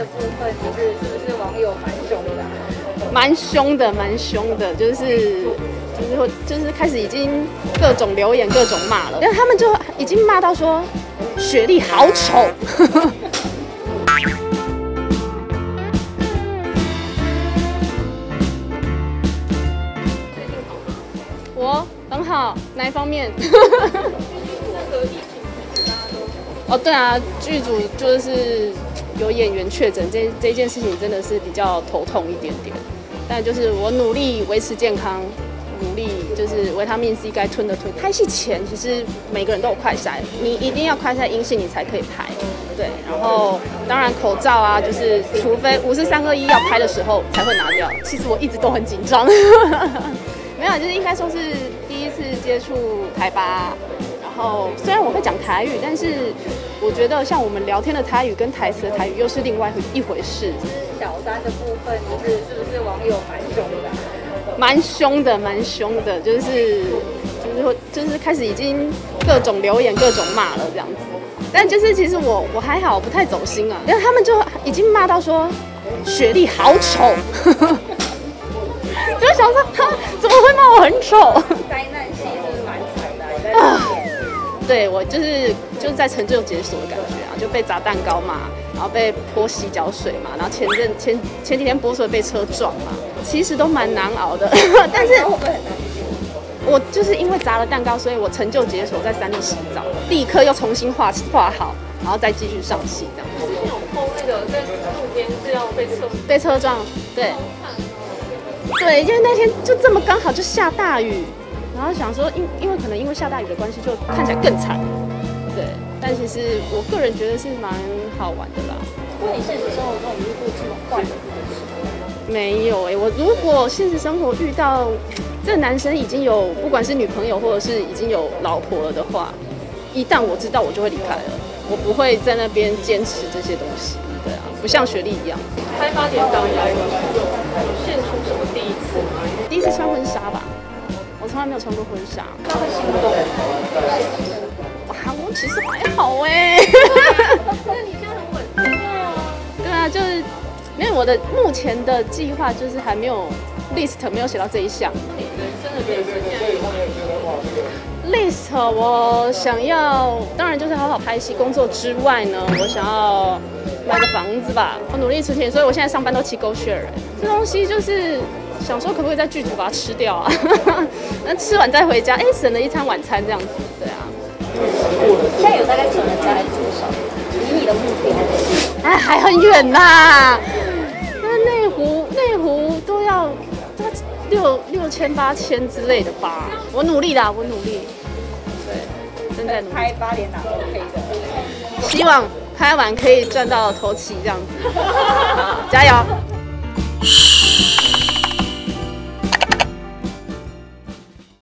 的部分，就是是不是网友蛮凶的？蛮凶的，蛮凶的，就是就是会就是开始已经各种留言、各种骂了，然后他们就已经骂到说雪莉好丑。我很好，哪一方面？哦，对啊，剧组就是有演员确诊，这这件事情真的是比较头痛一点点。但就是我努力维持健康，努力就是维他命 C 该吞的吞。拍戏前其实每个人都有快筛，你一定要快筛阴性你才可以拍。对，然后当然口罩啊，就是除非五四三二一要拍的时候才会拿掉。其实我一直都很紧张，没有，就是应该说是第一次接触台巴。然后虽然我会讲台语，但是我觉得像我们聊天的台语跟台词的台语又是另外一回事。小三的部分，就是是不是网友蛮凶的？蛮凶的，蛮凶的，就是就是会就是开始已经各种留言、各种骂了这样子。但就是其实我我还好，不太走心啊，因为他们就已经骂到说雪莉好丑，就想说他怎么会骂我很丑？对我就是就是在成就解锁的感觉啊，就被砸蛋糕嘛，然后被泼洗脚水嘛，然后前阵前前几天波水被车撞嘛，其实都蛮难熬的，但是。我就是因为砸了蛋糕，所以我成就解锁，在山里洗澡，立刻又重新画画好，然后再继续上戏这样。之前有碰那个在路边是要被车被车撞，对，对，因为那天就这么刚好就下大雨，然后想说因因为可能因为下大雨的关系，就看起来更惨，对。但其实我个人觉得是蛮好玩的啦。那你现实生活中有遇过这么坏的事没有哎，我如果现实生活遇到。这男生已经有不管是女朋友或者是已经有老婆了的话，一旦我知道我就会离开了，我不会在那边坚持这些东西，对啊，不像学历一样。开发点当下有有现出什么第一次吗？第一次穿婚纱吧，我从来没有穿过婚纱。那会心动？韩国其实还好哎。那你现在很稳定啊。对啊，就是因为我的目前的计划就是还没有。list 没有写到这一项。list 我想要，当然就是好好拍戏。工作之外呢，我想要买个房子吧。我努力存钱，所以我现在上班都骑 Go Share。这东西就是想说，可不可以在剧组把它吃掉啊？那吃完再回家，哎，省了一餐晚餐这样子。对啊。现在有大概存了大概多少？以你的目标？哎，还很远呐。那内湖，内湖都要。六六千八千之类的吧，我努力啦，我努力，对，正在努力。拍八点档 OK 的，希望拍完可以赚到头期这样子，加油。